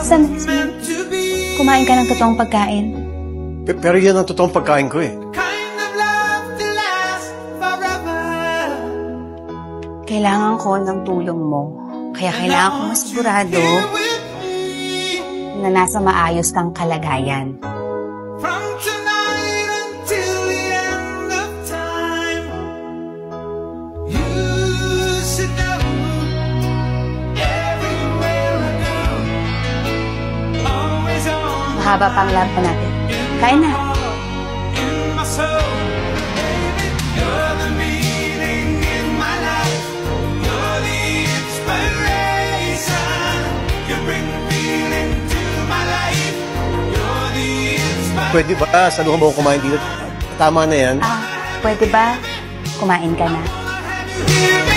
Sandali. Kumain ka ng totoong pagkain. Pe- Pero yan ang totoong pagkain ko eh. Kailangan ko ng tulong mo. Kaya kailangan ko masigurado na nasa maayos kang kalagayan. Time, you should know to my life. You're the inspiration. Pwede ba? Saluhan mo ako kumain dito. Tama na yan. Ah, pwede ba? Kumain ka na.